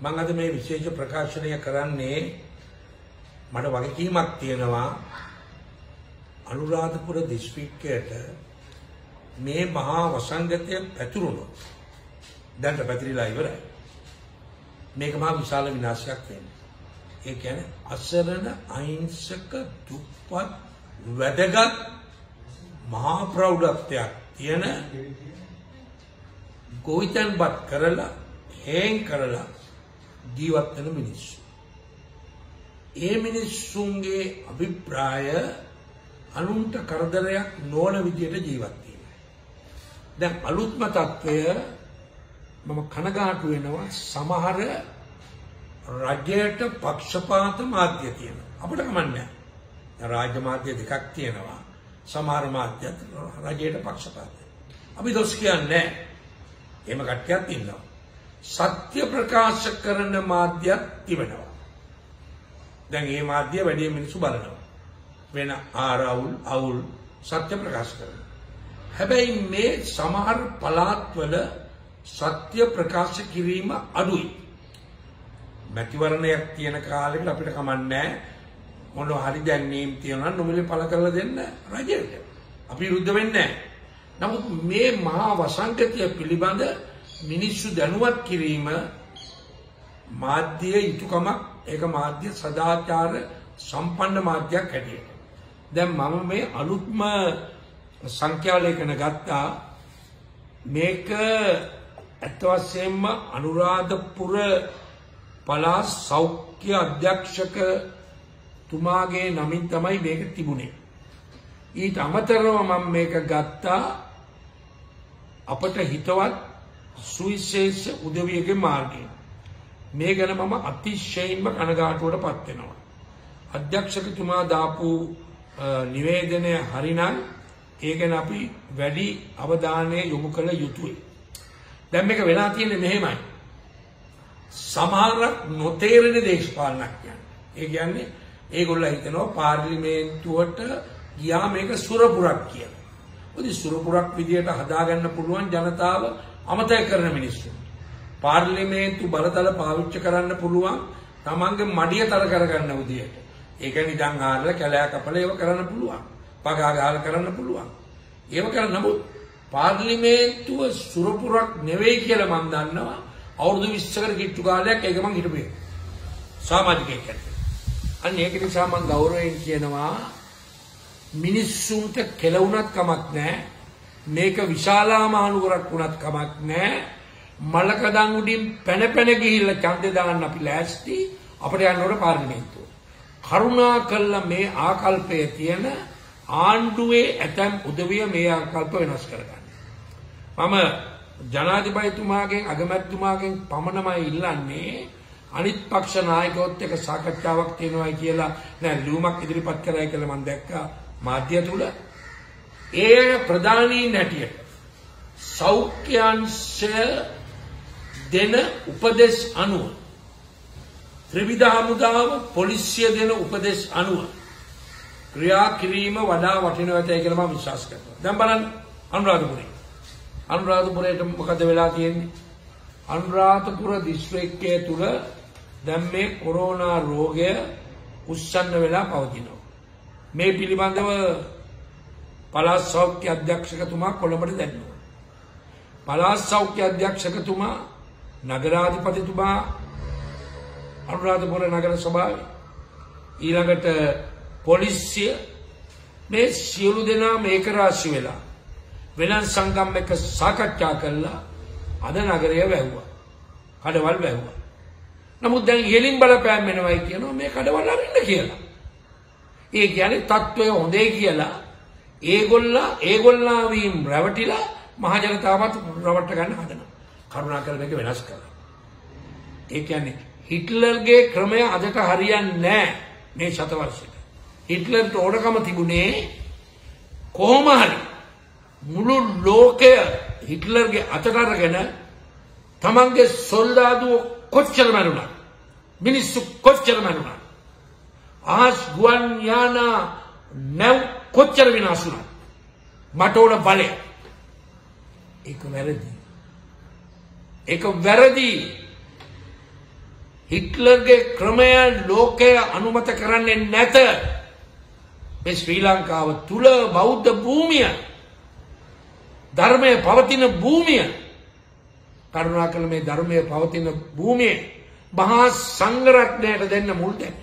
මම අද මේ විශේෂ ප්‍රකාශනය කරන්නේ මට වගකීමක් තියෙනවා අනුරාධපුර දිස්ත්‍රික්කයට මේ මහා වසංගතය පැතුරුණොත් දැන්ට පැතිරිලා ඉවරයි. මේක මහා විශාල විනාශයක් වෙන්නේ. ඒ කියන්නේ අසරණ අහිංසක දුප්පත් වැදගත් මහා ප්‍රෞಢත්වයක් තියෙන ගොවිතැන්පත් කරලා හේන් කරලා ජීවත් වෙන මිනිස්සු. ඒ මිනිස්සුන්ගේ අභිප්‍රාය අනුන්ට කරදරයක් නොවන විදියට ජීවත් වීම. දැන් අලුත්ම తত্ত্বය මම කනගාටු වෙනවා සමහර රජයට පක්ෂපාත මාධ්‍ය තියෙනවා. අපිට කමන්නේ නැහැ. රාජ්‍ය මාධ්‍ය දෙකක් තියෙනවා. සමහර මාධ්‍ය රජයට පක්ෂපාතයි. අපි දොස් කියන්නේ නැහැ. එහෙම කට්ටියක් ඉන්නවා. සත්‍ය ප්‍රකාශ කරන මාධ්‍යයක් තිබෙනවා. දැන් මේ මාධ්‍ය වැඩි මිනිස්සු බලනවා. වෙන ආරවුල් අවුල් සත්‍ය ප්‍රකාශ කරනවා. හැබැයි මේ සමහර පළාත්වල සත්‍ය ප්‍රකාශ කිරීම අඩුයි. මැතිවරණයක් තියෙන කාලෙකට අපිට කමන්නේ මොන හරි දැන්නීම් තියෙනවා නොමිලේ පළ කරලා දෙන්න රජයට. අපි විරුද්ධ වෙන්නේ නමුත් මේ මහා වසංගතය පිළිබඳ මිනිස්සු දැනුවත් කිරීම මාධ්‍යයේ යුතුයකමක් ඒක මාධ්‍ය සදාචාර සම්පන්න මාධ්‍යයක් හැටියට. දැන් මම මේ අලුත්ම සංඛ්‍යාලේඛන ගත්තා මේක ඇත්ත වශයෙන්ම අනුරාධපුර පළාත් සෞඛ්‍ය අධ්‍යක්ෂක තුමාගේ නමින් තමයි මේක තිබුණේ. ඊට අමතරව මම මේක ගත්තා අපට හිතවත් සුවිශේෂ උදවියගේ මාර්ගය. මේ ගැන මම අතිශයින්ම කනගාටුවට පත් වෙනවා. අධ්‍යක්ෂකතුමා දාපු නිවේදනය හරිනම් ඒ ගැන අපි වැඩි අවධානය යොමු කළ යුතුයි. දැන් මේක වෙලා තියෙන්නේ මෙහෙමයි. සමහරක් නොතේරෙන දේශපාලනඥයන්. ඒ කියන්නේ ඒගොල්ලෝ හිතනවා පාර්ලිමේන්තුවට ගියා මේක සුරපුරක් කියලා. මොකද සුරපුරක් විදියට හදාගන්න පුළුවන් ජනතාව අමතක කරන මිනිස්සු. පාර්ලිමේන්තු බලතල පාවිච්චි කරන්න පුළුවන් තමන්ගේ මඩිය තර කරගන්න විදියට. ඒක නිදන් ආරලා කැලෑ කපලා ඒව කරන්න පුළුවන්. පගා ගහලා කරන්න පුළුවන්. ඒව කරන්න නමුත් පාර්ලිමේන්තුව සුරපුරක් නෙවෙයි කියලා මම දන්නවා. අවුරුදු 20කට කිට්ටු කාලයක් ඒක මං හිටපු එක. සමාජිකයෙක් හැටියට. අන්න ඒක නිසා මම ගෞරවයෙන් කියනවා මිනිස්සුන්ට කෙලවුණත් කමක් නැහැ. මේක විශාලා මහනුවරක් වුණත් කමක් නැහැ. මලකඩන් උඩින් පැන පැන ගිහිල්ලා ඡන්දේ දාන්න අපි ලෑස්ති අපිට යන්න ඕන පාර්ලිමේන්තුව. කරුණා කළා මේ ආකල්පය තියෙන ආණ්ඩුවේ ඇතැම් උදවිය මේ ආකල්ප වෙනස් කරගන්න. මම ජනාධිපතිතුමාගෙන් අගමැතිතුමාගෙන් පමණමයි ඉල්ලන්නේ අනිත් පක්ෂ නායකයොත් එක්ක සාකච්ඡාවක් තියෙනවායි කියලා නෑ ලියුමක් ඉදිරිපත් කරයි කියලා මම දැක්කා මාධ්‍ය තුල. ඒ ප්‍රධානීන් හැටියට සෞඛ්‍යංශය දෙන උපදෙස් අනුව ත්‍රිවිධ හමුදාව පොලිසිය දෙන උපදෙස් අනුව ක්‍රියා කිරීම වඩා වටිනවා ඇතයි කියලා මම විශ්වාස කරනවා. දැන් බලන්න අනුරාධපුරේ. අනුරාධපුරයට මොකද වෙලා තියෙන්නේ? අනුරාධපුර දිස්ත්‍රික්කය තුල දැන් මේ කොරෝනා රෝගය උස්සන්න වෙලා පවතිනවා. මේ පිළිබඳව පළාත් සෞඛ්‍ය අධ්‍යක්ෂකතුමා කොළඹට දැන්නවා. පළාත් සෞඛ්‍ය අධ්‍යක්ෂකතුමා නගරාධිපතිතුමා අනුරාධපුර නගර සභාවේ ඊළඟට පොලිසිය මේ සියලු දෙනා මේක රාශි වෙලා වෙනත් සංගම් එක සාකච්ඡා කළා අද නගරය වැැව්වා. කඩවල් වැැව්වා. නමුත් දැන් ඉහලින් බලපෑම් වෙනවයි කියනවා මේ කඩවල් අරින්න කියලා. ඒ කියන්නේ තත්ත්වය හොඳේ කියලා ඒගොල්ලා ඒගොල්ලා වීම රැවටිලා මහ ජනතාවත් රවට්ට ගන්න හදනවා. කරුණාකර මේක වෙනස් කරලා. ඒ කියන්නේ හිට්ලර්ගේ ක්‍රමය අදට හරියන්නේ නැහැ මේ ශතවර්ෂෙට. හිට්ලර්ට ඕනකම තිබුණේ කොහොම හරි මුළු ලෝකය හිට්ලර්ගේ අතට අරගෙන තමන්ගේ සොල්දාදුව කොච්චර මැරුණා මිනිස්සු කොච්චර මැරුණා ආස් ගුවන් යානා නැව් කොච්චර විනාශ වුණා මට ඕන බලය ඒක වැරදි ඒක වැරදි හිට්ලර්ගේ ක්‍රමය ලෝකය අනුමත කරන්නේ නැත. මේ ශ්‍රී ලංකාව තුල බෞද්ධ භූමිය ධර්මය පවතින භූමිය කරුණාකර මේ ධර්මය පවතින භූමියේ මහා සංඝරත්නයට දෙන්න මුල් දෙන්න.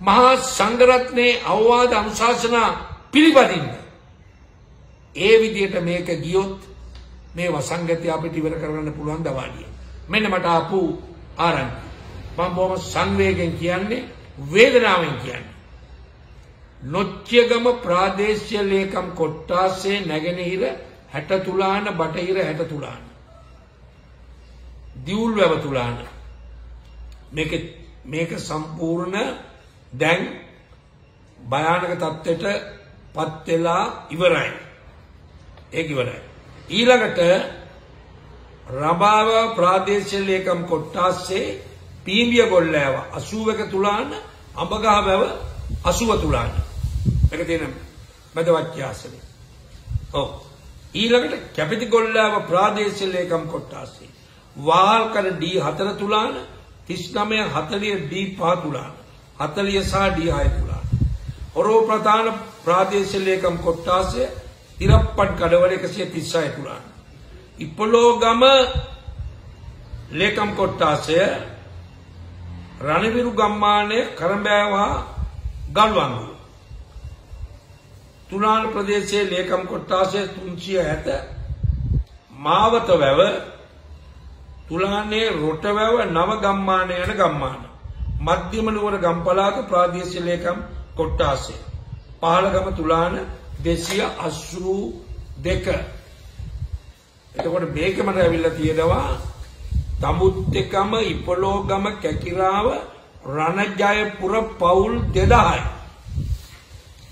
මහා සංඝරත්නයේ අවවාද අනුශාසනා පිළිපදින්න. ඒ විදිහට මේක ගියොත් මේ වසංගතය අපිට ඉවර කරගන්න පුළුවන් දවාඩිය. මෙන්න මට ආපු ආරම්භය. මම බොහොම සංවේගයෙන් කියන්නේ වේදනාවෙන් කියන්නේ. නොච්චියගම ප්‍රාදේශීය ලේකම් කොට්ටාසේ නැගෙනහිර 60 තුලාන බටහිර 60 තුලාන. දියුල් වැව තුලාන. මේක මේක සම්පූර්ණ දැන් භයානක තත්ත්වයට පත් වෙලා ඉවරයි. ඒක ඉවරයි. ඊළඟට රබාව ප්‍රාදේශීය ලේකම් කොට්ටාස්සේ පීඹිය ගොල්ලෑව 81 තුලාන අඹගහ වැව 80 තුලාන. මේක තියෙන මැද වත්‍යාසනේ. ඔව්. ඊළඟට කැපිති ගොල්ලෑව ප්‍රාදේශීය ලේකම් කොට්ටාස්සේ වාල්කර D4 තුලාන 39 40 D5 තුලාන 40 සහ D6 තුලාන. හොරෝ ප්‍රධාන ප්‍රාදේශීය ලේකම් කොට්ටාසය ඉරප්පට් කඩවල 136 තුලාන. ඉපලෝගම ලේකම් කොට්ටාසය රණවිරු ගම්මානය කරඹෑවා ගල්වංගුව. තුලාන ප්‍රදේශයේ ලේකම් කොට්ටාසය 370 මාවත වැව තුලානේ රොටවැව නව ගම්මාන යන ගම්මාන. මධ්‍යම නුවර ගම්පලාත ප්‍රාදේශීය ලේකම් කොට්ටාසය. පහළගම තුලාන 282. එතකොට මේකමට ඇවිල්ලා තියෙනවා තමුත් එකම ඉපලෝගම කැකිරාව රණජයපුර පවුල් 2000යි.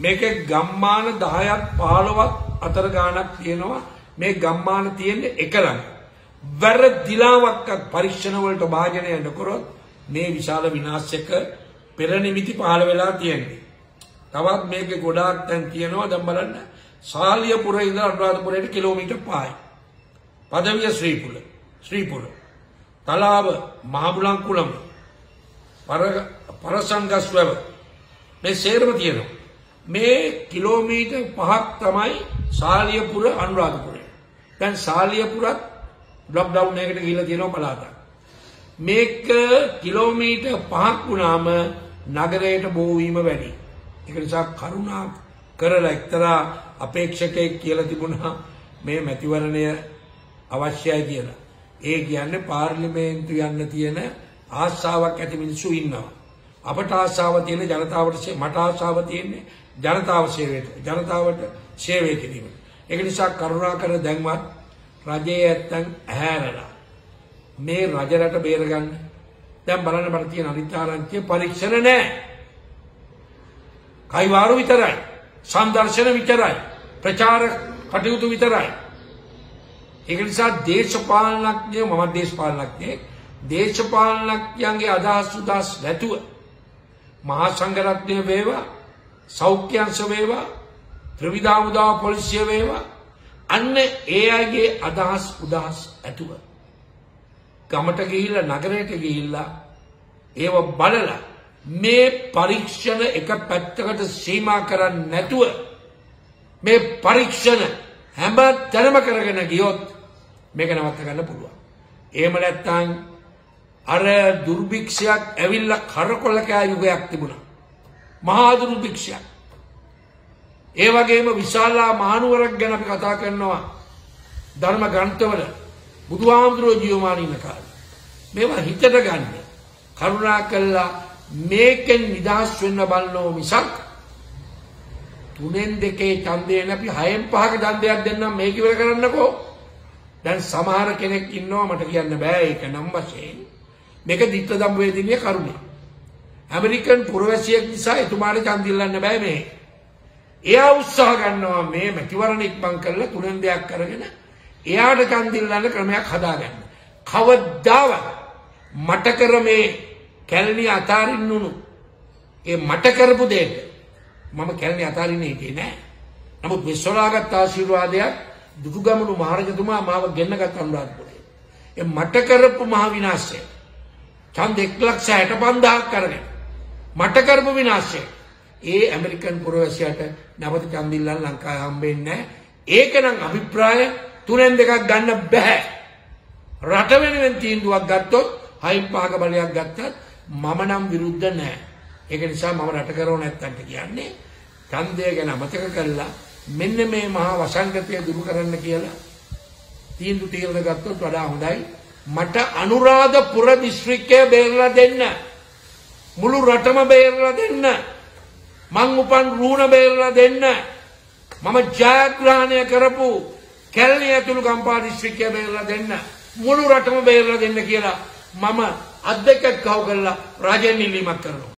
මේකේ ගම්මාන 10ක් 15ක් අතර ගාණක් තියෙනවා. මේ ගම්මාන තියෙන්නේ එක ළඟ. වැරදිලාවක්වත් පරීක්ෂණ වලට භාජනය නොකරොත් මේ විශාල විනාශයක පෙර නිමිති පහළ වෙලා තියෙන්නේ. තවත් මේකේ ගොඩාක් තැන් තියෙනවා දැන් බලන්න. සාලියපුර ඉඳලා අනුරාධපුරයට කිලෝමීටර් 5යි. පදවිය ශ්‍රීපුල ශ්‍රීපුර තලාව මහබුලන්කුලම පරසංගස්වැව මේ සේරම තියෙනවා. මේ කිලෝමීටර් 5ක් තමයි සාලියපුර අනුරාධපුරය. දැන් සාලියපුරත් ඩ්‍රොප් ඩවුන් එකකට ගිහිල්ලා තියෙනවා පළාතක්. මේක කිලෝමීටර් 5ක් වුණාම නගරයට බෝ වීම වැඩි. ඒක නිසා කරුණා කරලා එක්තරා අපේක්ෂකයෙක් කියලා තිබුණා මේ මැතිවරණය අවශ්‍යයි කියලා. ඒ කියන්නේ පාර්ලිමේන්තු යන්න තියෙන ආශාවක් ඇති මිනිස්සු ඉන්නවා. අපට ආශාව තියෙන ජනතාවට මට ආශාව තියෙන්නේ ජනතාව සේවයට ජනතාවට සේවය කිරීම. ඒක නිසා කරුණා කර දැන්වත් රජයේ ඇත්තන් ඇහැරලා මේ රජරට බේරගන්න දැන් බලන්න මට තියෙන අනිත් ආරංචිය පරීක්ෂණ නැහැ. කයිවාරු විතරයි. සංදර්ශන විතරයි. ප්‍රචාර කටයුතු විතරයි. ඒක නිසා දේශපාලනඥයෝ මම දේශපාලනඥයෙක් දේශපාලනඥයන්ගේ අදහස් උදහස් නැතුව මහා සංඝරත්නය වේවා සෞඛ්‍යංශ වේවා ත්‍රිවිධ හමුදා පොලිසිය වේවා අන්න ඒ අයගේ අදහස් උදහස් ඇතුව ගමට ගිහිල්ලා නගරයට ගිහිල්ලා ඒව බලලා මේ පරීක්ෂණ එක පැත්තකට සීමා කරන්නේ නැතුව මේ පරීක්ෂණ හැම තැනම කරගෙන ගියොත් මේක නවත්ත ගන්න පුළුවන්. එහෙම නැත්නම් අර දුර්භික්ෂයක් ඇවිල්ලා කරකොල කෑ යුගයක් තිබුණා. මහා දුර්භික්ෂයක්. ඒ වගේම විශාලා මහනුවරක් ගැන අපි කතා කරනවා ධර්ම ග්‍රන්ථවල බුදුහාමුදුරුවෝ ජීවමාන ඉන්න කාලේ. මේවා හිතට ගන්න. කරුණා කළා මේකෙන් නිදහස් වෙන්න බලනෝ මිසක් තුනෙන් දෙකේ ඡන්දයෙන් අපි හයෙන් පහක ඡන්දයක් දෙන්නම් මේක ඉවර කරන්නකෝ. දැන් සමහර කෙනෙක් ඉන්නවා මට කියන්න බෑ ඒක නම් වශයෙන්. මේක ditta දම් වේදිනිය කරුණේ. ඇමරිකන් පුරවැසියෙක් නිසා එතුමාට ඡන්ද ඉල්ලන්න බෑ මේ. එයා උත්සාහ ගන්නවා මේ මැතිවරණ ඉක්මන් කරලා තුනෙන් දෙයක් කරගෙන එයාට ඡන්ද ඉල්ලන්න ක්‍රමයක් හදාගන්න. කවදාවත් මට කර මේ කැලණි අතාරින්න උණු ඒ මට කරපු දෙයට මම කැලණි අතාරින්නේ හිටියේ නෑ. නමුත් විශ්වලාගත් ආශිර්වාදයක් දුටුගැමුණු මහරජතුමා මාව ගෙන්නගත් අනුරාධපුරේ. ඒ මට කරපු මහ විනාශය ඡන්ද 165000ක් අරගෙන මට කරපු විනාශය ඒ ඇමරිකන් පුරවැසියාට නැවත ඡන්ද ඉල්ලන්න ලංකාවේ හම්බෙන්නේ නැහැ. ඒකනම් අභිප්‍රාය තුනෙන් දෙකක් ගන්න බෑ. රට වෙනුවෙන් තීන්දුවක් ගත්තොත් හයින් පහක බලයක් ගත්තත් මම නම් විරුද්ධ නැහැ. ඒක නිසා මම රට කරව නැත්තන්ට කියන්නේ ඡන්දය ගැන අමතක කළා මෙන්න මේ මහා වසංගතය දුරු කරන්න කියලා තීන්දුව තීරණ ගත්තොත් වඩා හොඳයි. මට අනුරාධපුර දිස්ත්‍රික්කය බේරලා දෙන්න. මුළු රටම බේරලා දෙන්න. මං උපන් රුණ බේරලා දෙන්න. මම ජයග්‍රහණය කරපු කැලණිය ඇතුළු ගම්පහ දිස්ත්‍රික්කය බේරලා දෙන්න. මුළු රටම බේරලා දෙන්න කියලා මම අත් දෙකක් කව කරලා රජෙන් ඉල්ලීමක් කරනවා.